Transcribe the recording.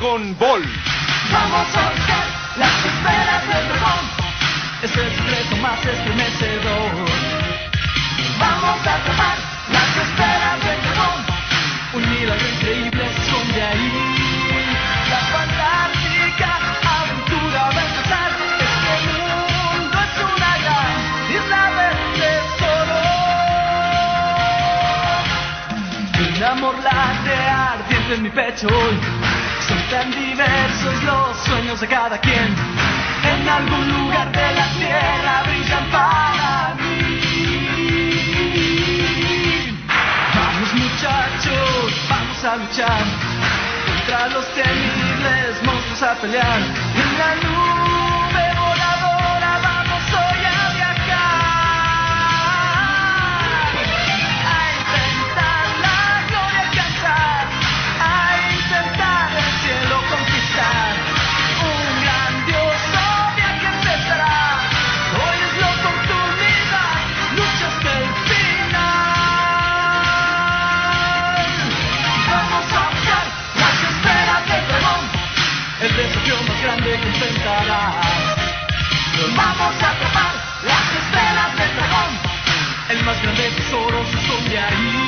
Vamos a buscar las esferas del dragón. Es el secreto más estremecedor. Vamos a atrapar las esferas del dragón. Un milagro increíble esconde ahí. La fantástica aventura va a empezar. Este mundo es una gran isla del tesoro. Un amor late ardiente en mi pecho hoy. Tan diversos los sueños de cada quien. En algún lugar de la tierra brillan para mí. Vamos muchachos, vamos a luchar contra los temibles monstruos a pelear. En la más grande que enfrentarás. Vamos a atrapar las esferas del dragón. El más grande tesoro se esconde ahí.